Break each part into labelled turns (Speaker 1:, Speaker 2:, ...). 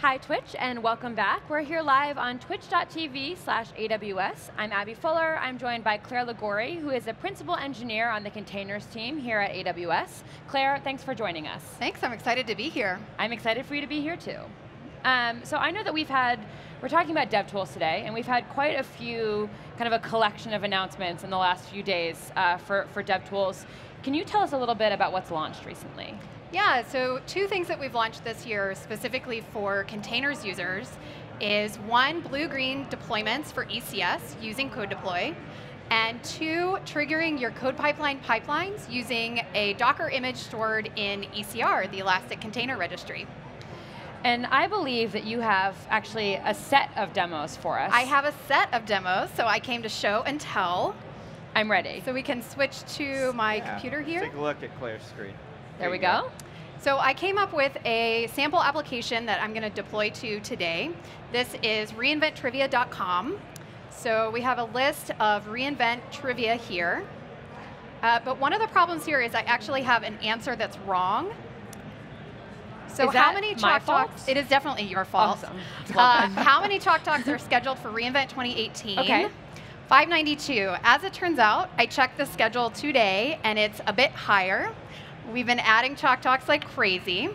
Speaker 1: Hi Twitch and welcome back. We're here live on twitch.tv slash AWS. I'm Abby Fuller. I'm joined by Clare Liguori, who is a principal engineer on the containers team here at AWS. Clare, thanks for joining us.
Speaker 2: Thanks, I'm excited to be here.
Speaker 1: I'm excited for you to be here too. Um, so I know that we've had, we're talking about DevTools today, and we've had quite a few, kind of a collection of announcements in the last few days uh, for, for DevTools. Can you tell us a little bit about what's launched recently?
Speaker 2: Yeah, so two things that we've launched this year specifically for containers users is one, blue-green deployments for ECS using code deploy, and two, triggering your code pipeline pipelines using a Docker image stored in ECR, the Elastic Container Registry.
Speaker 1: And I believe that you have actually a set of demos for us.
Speaker 2: I have a set of demos, so I came to show and tell.
Speaker 1: I'm ready.
Speaker 2: So we can switch to my
Speaker 3: yeah.
Speaker 2: computer here.
Speaker 3: Take a look at Clare's screen.
Speaker 1: There, we go. go.
Speaker 2: So I came up with a sample application that I'm going to deploy to today. This is reinventtrivia.com. So we have a list of reinvent trivia here. Uh, but one of the problems here is I actually have an answer that's wrong. So how many
Speaker 1: Chalk
Speaker 2: Talks? It is definitely your fault.
Speaker 1: Awesome.
Speaker 2: Uh, how many Chalk Talks are scheduled for reInvent 2018?
Speaker 1: Okay.
Speaker 2: 592. As it turns out, I checked the schedule today, and it's a bit higher. We've been adding Chalk Talks like crazy.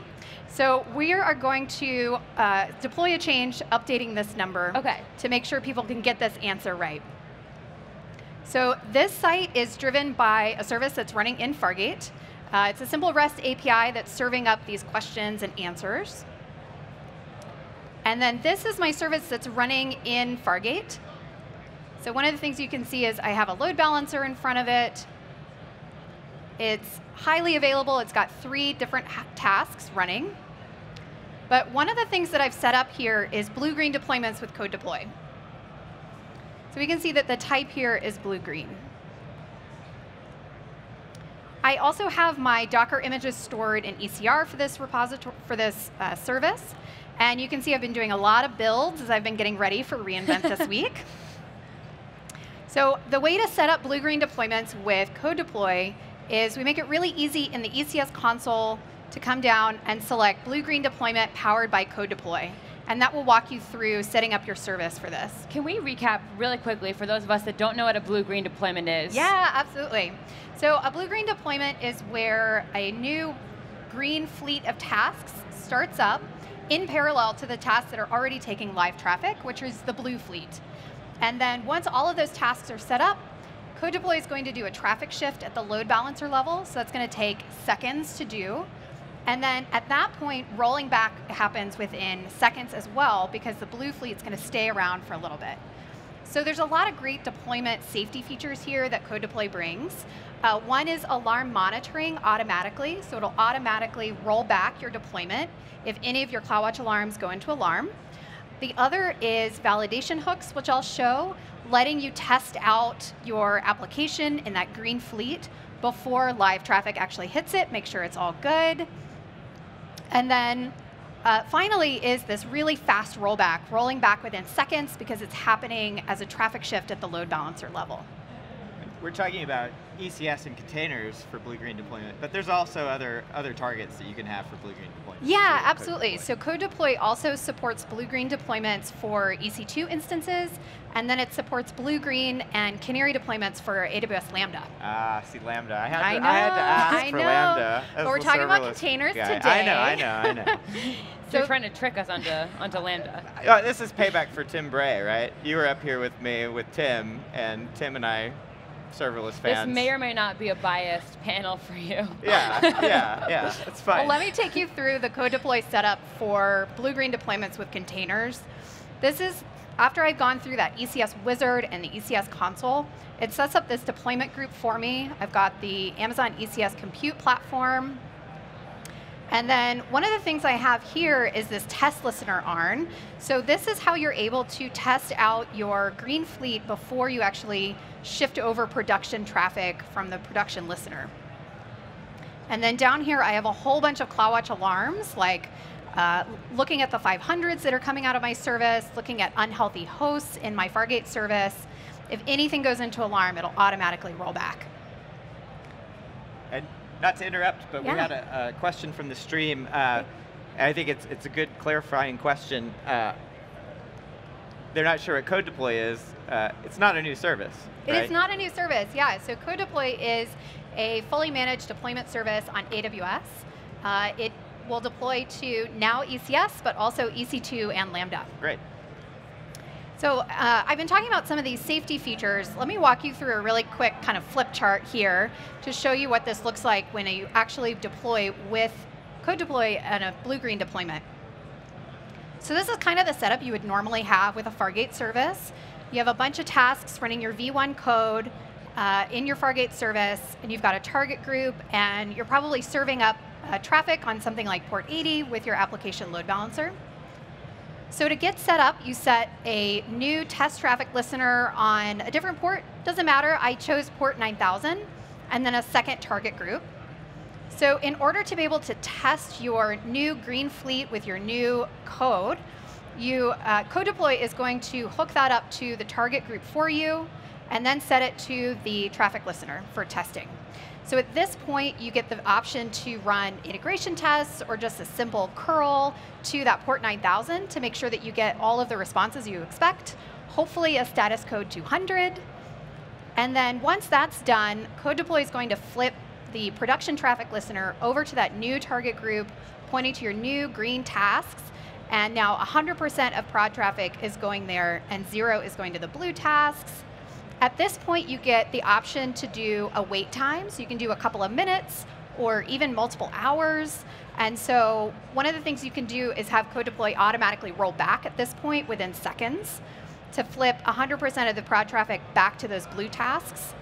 Speaker 2: So we are going to uh, deploy a change updating this number
Speaker 1: okay.
Speaker 2: to make sure people can get this answer right. So this site is driven by a service that's running in Fargate. Uh, it's a simple REST API that's serving up these questions and answers. And then this is my service that's running in Fargate. So one of the things you can see is I have a load balancer in front of it. It's highly available. It's got three different tasks running. But one of the things that I've set up here is blue-green deployments with code deploy. So we can see that the type here is blue-green. I also have my Docker images stored in ECR for this repository for this uh, service. And you can see I've been doing a lot of builds as I've been getting ready for reInvent this week. So the way to set up blue-green deployments with code deploy is we make it really easy in the ECS console to come down and select blue-green deployment powered by code deploy. And that will walk you through setting up your service for this.
Speaker 1: Can we recap really quickly for those of us that don't know what a blue-green deployment is?
Speaker 2: Yeah, absolutely. So a blue-green deployment is where a new green fleet of tasks starts up in parallel to the tasks that are already taking live traffic, which is the blue fleet. And then once all of those tasks are set up, Code Deploy is going to do a traffic shift at the load balancer level, so that's going to take seconds to do. And then at that point, rolling back happens within seconds as well because the blue fleet is going to stay around for a little bit. So there's a lot of great deployment safety features here that Code Deploy brings. Uh, one is alarm monitoring automatically, so it'll automatically roll back your deployment if any of your CloudWatch alarms go into alarm. The other is validation hooks, which I'll show, letting you test out your application in that green fleet before live traffic actually hits it, make sure it's all good. And then uh, finally is this really fast rollback, rolling back within seconds because it's happening as a traffic shift at the load balancer level.
Speaker 3: We're talking about ECS and containers for blue-green deployment, but there's also other other targets that you can have for blue-green deployment.
Speaker 2: Yeah, absolutely. Code so Code Deploy also supports blue-green deployments for EC2 instances, and then it supports blue-green and canary deployments for AWS Lambda.
Speaker 3: Ah, see Lambda. I had to,
Speaker 2: I know,
Speaker 3: I had to ask
Speaker 2: I
Speaker 3: for
Speaker 2: know.
Speaker 3: Lambda.
Speaker 2: But we're talking about containers
Speaker 3: guy.
Speaker 2: today.
Speaker 3: I know, I know, I know.
Speaker 1: So you're trying to trick us onto, onto Lambda.
Speaker 3: Uh, this is payback for Tim Bray, right? You were up here with me with Tim, and Tim and I serverless fans.
Speaker 1: This may or may not be a biased panel for you.
Speaker 3: Yeah, yeah, yeah, it's fine.
Speaker 2: Well, let me take you through the code deploy setup for blue-green deployments with containers. This is, after I've gone through that ECS wizard and the ECS console, it sets up this deployment group for me. I've got the Amazon ECS compute platform, and then one of the things I have here is this test listener ARN. So this is how you're able to test out your green fleet before you actually shift over production traffic from the production listener. And then down here, I have a whole bunch of CloudWatch alarms, like uh, looking at the 500s that are coming out of my service, looking at unhealthy hosts in my Fargate service. If anything goes into alarm, it'll automatically roll back.
Speaker 3: And not to interrupt, but
Speaker 2: yeah.
Speaker 3: we had a, a, question from the stream. Uh, I think it's, it's a good clarifying question. Uh, they're not sure what code deploy is. Uh, it's not a new service.
Speaker 2: It
Speaker 3: right?
Speaker 2: is not a new service, yeah. So code deploy is a fully managed deployment service on AWS. Uh, it will deploy to now ECS, but also EC2 and Lambda.
Speaker 3: Great.
Speaker 2: So uh, I've been talking about some of these safety features. Let me walk you through a really quick kind of flip chart here to show you what this looks like when you actually deploy with code deploy and a blue-green deployment. So this is kind of the setup you would normally have with a Fargate service. You have a bunch of tasks running your V1 code uh, in your Fargate service, and you've got a target group, and you're probably serving up uh, traffic on something like port 80 with your application load balancer. So to get set up, you set a new test traffic listener on a different port. Doesn't matter, I chose port 9000, and then a second target group. So in order to be able to test your new green fleet with your new code, you, uh, code deploy is going to hook that up to the target group for you, and then set it to the traffic listener for testing. So at this point, you get the option to run integration tests or just a simple curl to that port 9000 to make sure that you get all of the responses you expect, hopefully a status code 200. And then once that's done, code deploy is going to flip the production traffic listener over to that new target group, pointing to your new green tasks. And now 100% of prod traffic is going there, and zero is going to the blue tasks. At this point, you get the option to do a wait time, so you can do a couple of minutes or even multiple hours. And so one of the things you can do is have code deploy automatically roll back at this point within seconds to flip 100% of the prod traffic back to those blue tasks.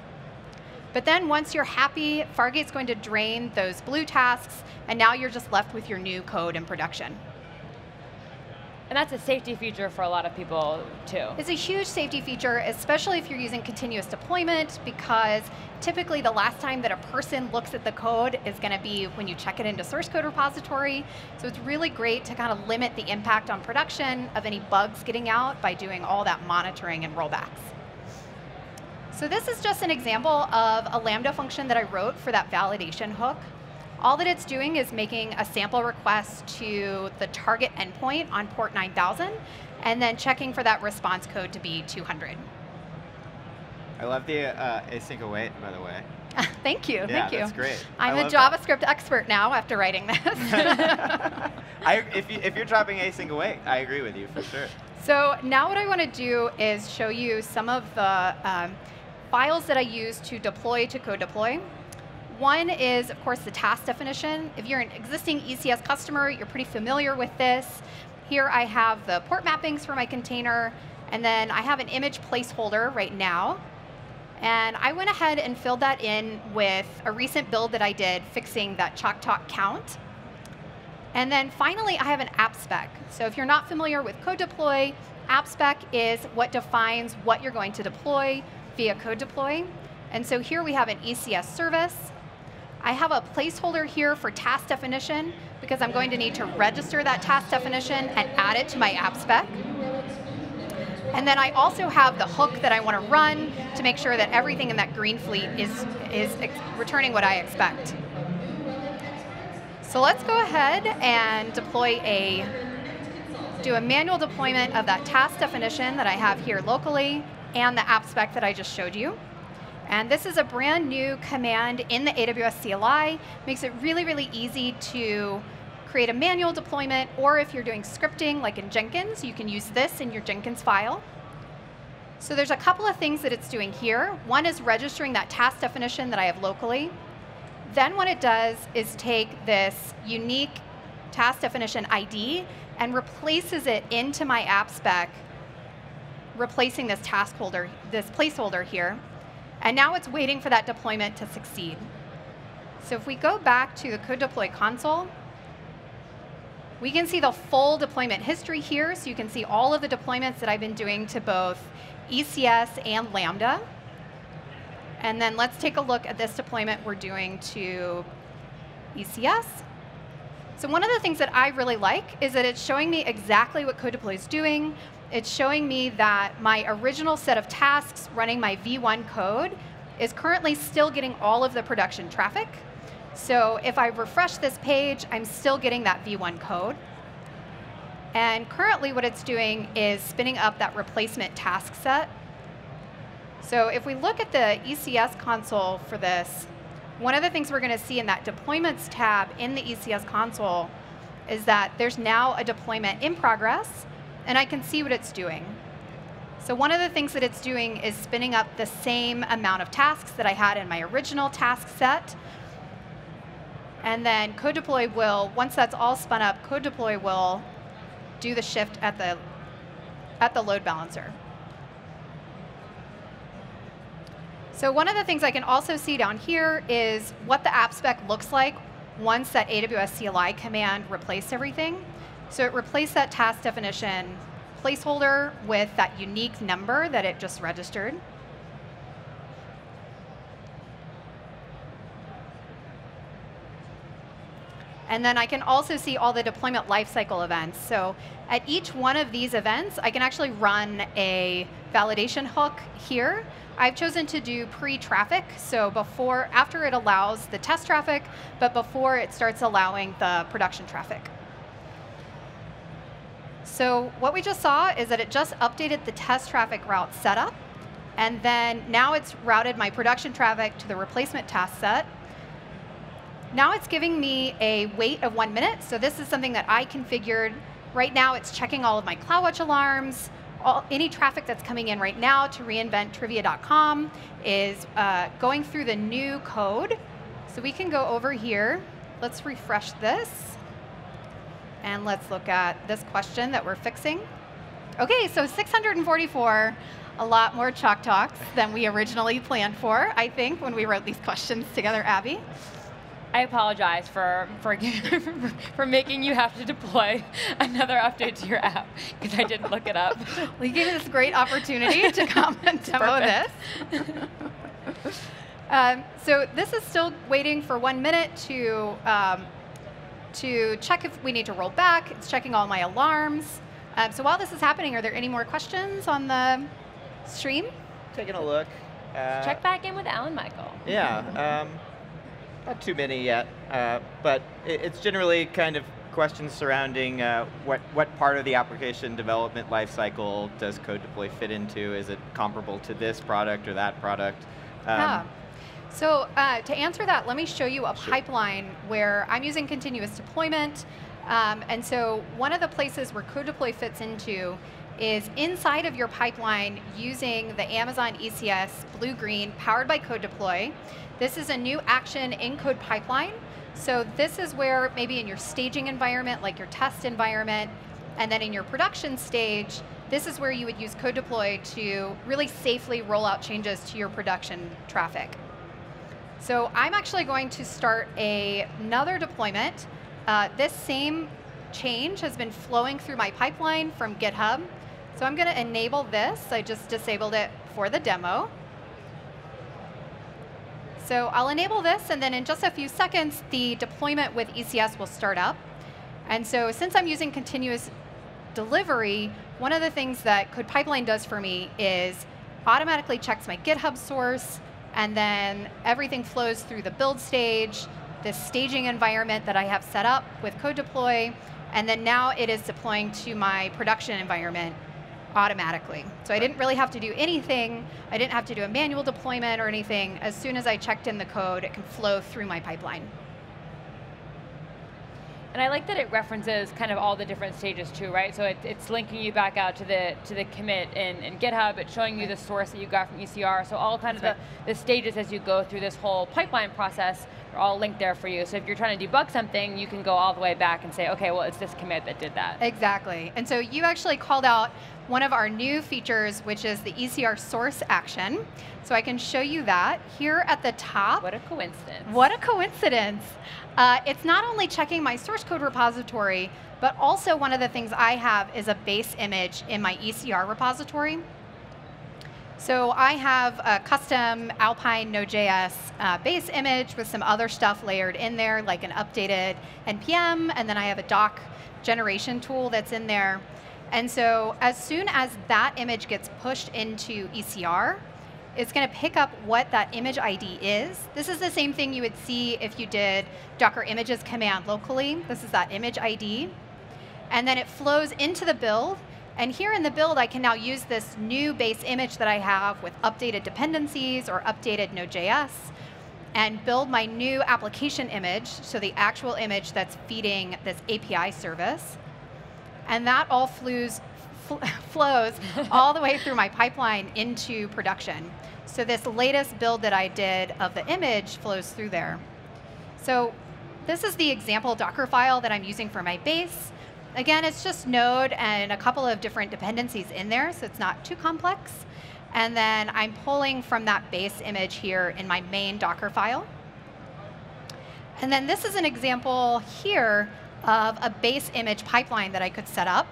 Speaker 2: But then once you're happy, Fargate's going to drain those blue tasks, and now you're just left with your new code in production.
Speaker 1: And that's a safety feature for a lot of people too.
Speaker 2: It's a huge safety feature, especially if you're using continuous deployment, because typically the last time that a person looks at the code is going to be when you check it into source code repository. So it's really great to kind of limit the impact on production of any bugs getting out by doing all that monitoring and rollbacks. So this is just an example of a Lambda function that I wrote for that validation hook. All that it's doing is making a sample request to the target endpoint on port 9000, and then checking for that response code to be 200.
Speaker 3: I love the uh, async await, by the way.
Speaker 2: thank you,
Speaker 3: Yeah,
Speaker 2: thank you.
Speaker 3: that's great.
Speaker 2: I'm
Speaker 3: I
Speaker 2: a
Speaker 3: love that.
Speaker 2: JavaScript expert now after writing this.
Speaker 3: I, if, you, if you're dropping async await, I agree with you for sure.
Speaker 2: So now what I want to do is show you some of the um, files that I use to deploy to code deploy. One is, of course, the task definition. If you're an existing ECS customer, you're pretty familiar with this. Here I have the port mappings for my container, and then I have an image placeholder right now. And I went ahead and filled that in with a recent build that I did fixing that talk count. And then finally, I have an app spec. So if you're not familiar with code deploy, app spec is what defines what you're going to deploy via code deploy. And so here we have an ECS service. I have a placeholder here for task definition because I'm going to need to register that task definition and add it to my app spec. And then I also have the hook that I want to run to make sure that everything in that green fleet is, is returning what I expect. So let's go ahead and deploy a, do a manual deployment of that task definition that I have here locally and the app spec that I just showed you. And this is a brand new command in the AWS CLI. Makes it really, really easy to create a manual deployment, or if you're doing scripting like in Jenkins, you can use this in your Jenkins file. So there's a couple of things that it's doing here. One is registering that task definition that I have locally. Then what it does is take this unique task definition ID and replaces it into my app spec, replacing this task holder, this placeholder here. And now it's waiting for that deployment to succeed. So if we go back to the code deploy console, we can see the full deployment history here. So you can see all of the deployments that I've been doing to both ECS and Lambda. And then let's take a look at this deployment we're doing to ECS. So one of the things that I really like is that it's showing me exactly what code deploy is doing. It's showing me that my original set of tasks running my V1 code is currently still getting all of the production traffic. So if I refresh this page, I'm still getting that V1 code. And currently what it's doing is spinning up that replacement task set. So if we look at the ECS console for this, one of the things we're going to see in that deployments tab in the ECS console is that there's now a deployment in progress, and I can see what it's doing. So one of the things that it's doing is spinning up the same amount of tasks that I had in my original task set. And then code deploy will, once that's all spun up, code deploy will do the shift at the, at the load balancer. So one of the things I can also see down here is what the app spec looks like once that AWS CLI command replaced everything. So it replaced that task definition placeholder with that unique number that it just registered. And then I can also see all the deployment lifecycle events. So at each one of these events, I can actually run a validation hook here. I've chosen to do pre-traffic, so before, after it allows the test traffic, but before it starts allowing the production traffic. So what we just saw is that it just updated the test traffic route setup, and then now it's routed my production traffic to the replacement task set, now it's giving me a wait of one minute. So this is something that I configured. Right now it's checking all of my CloudWatch alarms. All, any traffic that's coming in right now to reinventtrivia.com is uh, going through the new code. So we can go over here. Let's refresh this. And let's look at this question that we're fixing. OK, so 644, a lot more chalk talks than we originally planned for, I think, when we wrote these questions together, Abby.
Speaker 1: I apologize for for for making you have to deploy another update to your app because I didn't look it up.
Speaker 2: we gave me this great opportunity to come and demo this. um, so this is still waiting for one minute to um, to check if we need to roll back. It's checking all my alarms. Um, so while this is happening, are there any more questions on the stream?
Speaker 3: Taking a look.
Speaker 1: Uh, check back in with Alan Michael.
Speaker 3: Yeah. Um, not too many yet, uh, but it's generally kind of questions surrounding uh, what, what part of the application development lifecycle does code deploy fit into? Is it comparable to this product or that product?
Speaker 2: Um, yeah. So uh, to answer that, let me show you a sure. pipeline where I'm using continuous deployment. Um, and so one of the places where code deploy fits into is inside of your pipeline using the Amazon ECS Blue-Green powered by code deploy. This is a new action in code pipeline. So this is where maybe in your staging environment, like your test environment, and then in your production stage, this is where you would use code deploy to really safely roll out changes to your production traffic. So I'm actually going to start a, another deployment. Uh, this same change has been flowing through my pipeline from GitHub. So I'm going to enable this. I just disabled it for the demo. So I'll enable this, and then in just a few seconds, the deployment with ECS will start up. And so since I'm using continuous delivery, one of the things that Code Pipeline does for me is automatically checks my GitHub source, and then everything flows through the build stage, this staging environment that I have set up with Code Deploy, and then now it is deploying to my production environment automatically. So I didn't really have to do anything. I didn't have to do a manual deployment or anything. As soon as I checked in the code, it can flow through my pipeline.
Speaker 1: And I like that it references kind of all the different stages too, right? So it, it's linking you back out to the to the commit in, in GitHub. It's showing you the source that you got from ECR. So all kind of the, the stages as you go through this whole pipeline process are all linked there for you. So if you're trying to debug something, you can go all the way back and say, okay, well, it's this commit that did that.
Speaker 2: Exactly. And so you actually called out one of our new features, which is the ECR source action. So I can show you that here at the top.
Speaker 1: What a coincidence.
Speaker 2: What a coincidence. Uh, it's not only checking my source code repository, but also one of the things I have is a base image in my ECR repository. So I have a custom Alpine Node.js uh, base image with some other stuff layered in there, like an updated NPM, and then I have a doc generation tool that's in there. And so as soon as that image gets pushed into ECR, it's going to pick up what that image ID is. This is the same thing you would see if you did Docker images command locally. This is that image ID. And then it flows into the build. And here in the build, I can now use this new base image that I have with updated dependencies or updated Node.js and build my new application image, so the actual image that's feeding this API service. And that all flows, fl flows all the way through my pipeline into production. So this latest build that I did of the image flows through there. So this is the example Docker file that I'm using for my base. Again, it's just Node and a couple of different dependencies in there, so it's not too complex. And then I'm pulling from that base image here in my main Docker file. And then this is an example here of a base image pipeline that I could set up.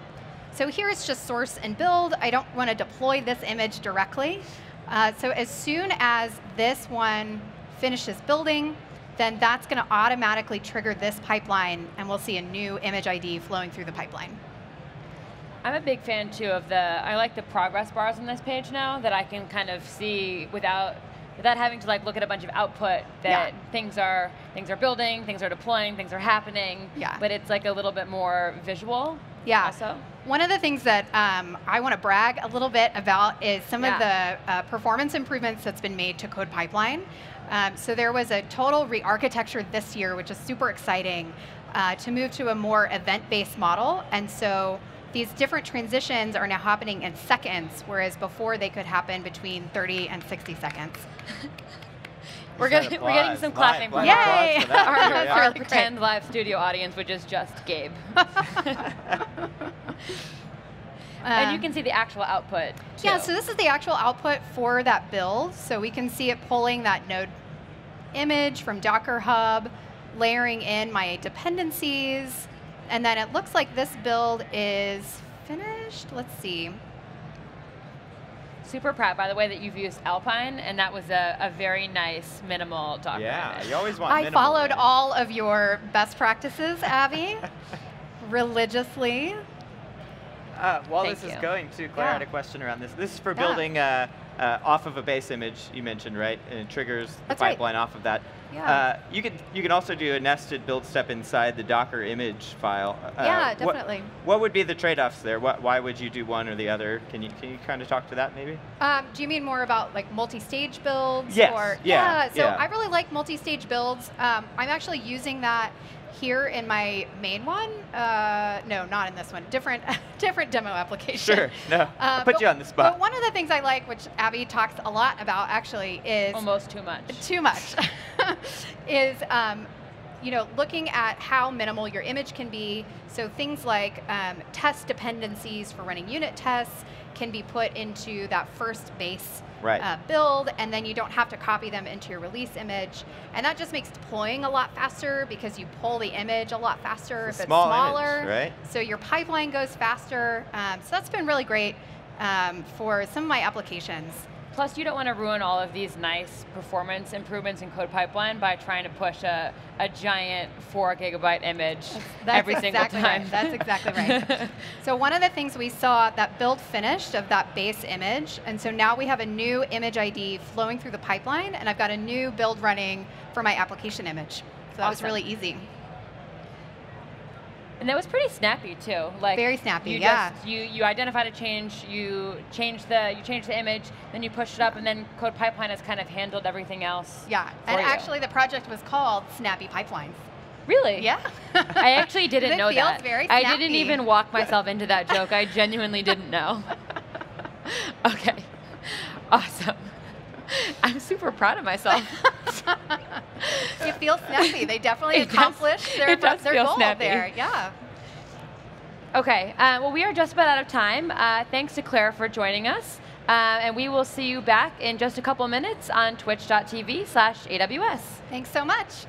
Speaker 2: So here it's just source and build. I don't want to deploy this image directly. Uh, so as soon as this one finishes building, then that's going to automatically trigger this pipeline, and we'll see a new image ID flowing through the pipeline.
Speaker 1: I'm a big fan too of the, I like the progress bars on this page now that I can kind of see without without having to like look at a bunch of output that yeah. things are things are building, things are deploying, things are happening.
Speaker 2: Yeah.
Speaker 1: But it's like a little bit more visual.
Speaker 2: Yeah.
Speaker 1: Also.
Speaker 2: One of the things that um, I want to brag a little bit about is some yeah. of the uh, performance improvements that's been made to Code Pipeline. Um, so there was a total re-architecture this year, which is super exciting, uh, to move to a more event-based model. And so these different transitions are now happening in seconds, whereas before they could happen between 30 and 60 seconds.
Speaker 1: we're, getting, we're getting some clapping.
Speaker 2: Live, live
Speaker 1: Yay! our, our, our pretend live studio audience, which is just Gabe. and uh, you can see the actual output. Too.
Speaker 2: Yeah, so this is the actual output for that build. So we can see it pulling that node image from Docker Hub, layering in my dependencies, and then it looks like this build is finished. Let's see.
Speaker 1: Super proud, by the way, that you've used Alpine, and that was a, a very nice minimal Docker
Speaker 3: Yeah,
Speaker 1: image.
Speaker 3: you always want
Speaker 2: I
Speaker 3: minimal,
Speaker 2: followed
Speaker 3: right?
Speaker 2: all of your best practices, Abby, religiously.
Speaker 3: Uh, while
Speaker 1: Thank
Speaker 3: this
Speaker 1: you.
Speaker 3: is going to, Clare
Speaker 2: Yeah.
Speaker 3: had a question around this. This is for
Speaker 2: Yeah.
Speaker 3: building uh, uh, off of a base image you mentioned, right? And it triggers the
Speaker 2: That's right.
Speaker 3: pipeline off of that.
Speaker 2: Yeah.
Speaker 3: Uh, you can you can also do a nested build step inside the Docker image file. Uh,
Speaker 2: Yeah,
Speaker 3: what-
Speaker 2: definitely.
Speaker 3: What, would be the trade-offs there? What, why would you do one or the other? Can you can you kind of talk to that maybe?
Speaker 2: Um, do you mean more about like multi-stage builds?
Speaker 3: Yes,
Speaker 2: Or,
Speaker 3: yeah,
Speaker 2: So
Speaker 3: yeah.
Speaker 2: I really like multi-stage builds. Um, I'm actually using that here in my main one. Uh, no, not in this one. Different, different demo application.
Speaker 3: Sure. No.
Speaker 2: Uh,
Speaker 3: I'll put
Speaker 2: but-
Speaker 3: you on the spot.
Speaker 2: But one of the things I like, which Abby talks a lot about actually, is
Speaker 1: Almost too much.
Speaker 2: too much, is um, you know looking at how minimal your image can be. So things like um, test dependencies for running unit tests can be put into that first base
Speaker 3: Right.
Speaker 2: uh, build, and then you don't have to copy them into your release image. And that just makes deploying a lot faster because you pull the image a lot faster
Speaker 3: It's
Speaker 2: if it's
Speaker 3: small image,
Speaker 2: smaller.
Speaker 3: right?
Speaker 2: So your pipeline goes faster. Um, so that's been really great um, for some of my applications.
Speaker 1: Plus, you don't want to ruin all of these nice performance improvements in Code Pipeline by trying to push a, a giant four gigabyte image
Speaker 2: That's
Speaker 1: every single
Speaker 2: exactly
Speaker 1: time.
Speaker 2: Right. That's exactly right. so one of the things we saw that build finished of that base image, and so now we have a new image ID flowing through the pipeline, and I've got a new build running for my application image. So that was really easy.
Speaker 1: And that was pretty snappy too. Like
Speaker 2: Very snappy,
Speaker 1: You
Speaker 2: yeah.
Speaker 1: just you you identified a change, you changed the you changed the image, then you pushed it up, and then Code Pipeline has kind of handled everything else.
Speaker 2: Yeah, and
Speaker 1: you.
Speaker 2: actually the project was called Snappy Pipelines.
Speaker 1: Really?
Speaker 2: Yeah.
Speaker 1: I actually didn't
Speaker 2: It
Speaker 1: know
Speaker 2: feels
Speaker 1: that.
Speaker 2: very
Speaker 1: I didn't even walk myself into that joke. I genuinely didn't know. okay. Awesome. I'm super proud of myself.
Speaker 2: it feels snappy. They definitely
Speaker 1: It does-
Speaker 2: accomplished their,
Speaker 1: it does
Speaker 2: their
Speaker 1: feel
Speaker 2: goal
Speaker 1: snappy.
Speaker 2: there. Yeah.
Speaker 1: Okay, uh, well, we are just about out of time. Uh, thanks to Clare for joining us. Uh, and we will see you back in just a couple minutes on twitch.tv slash AWS.
Speaker 2: Thanks so much.